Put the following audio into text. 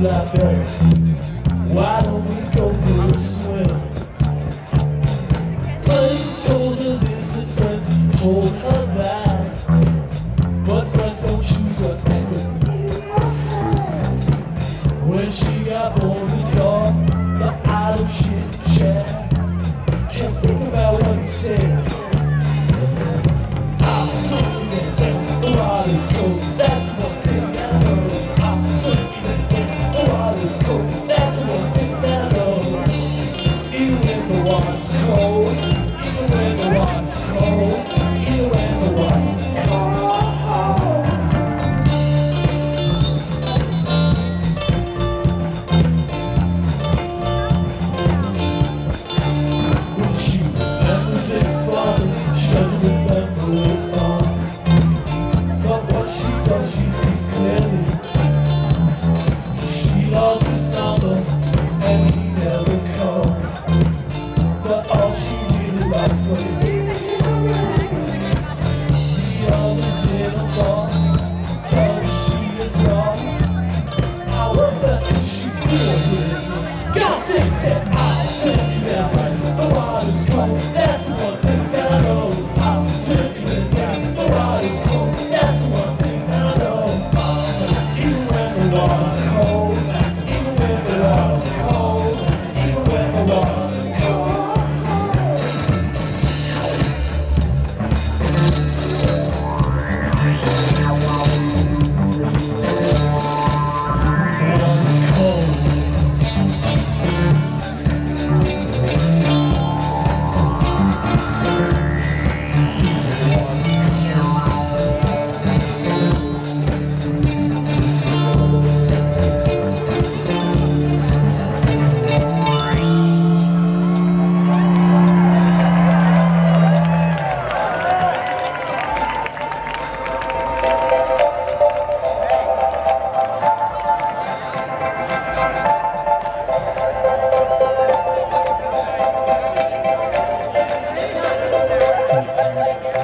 Why don't we go Got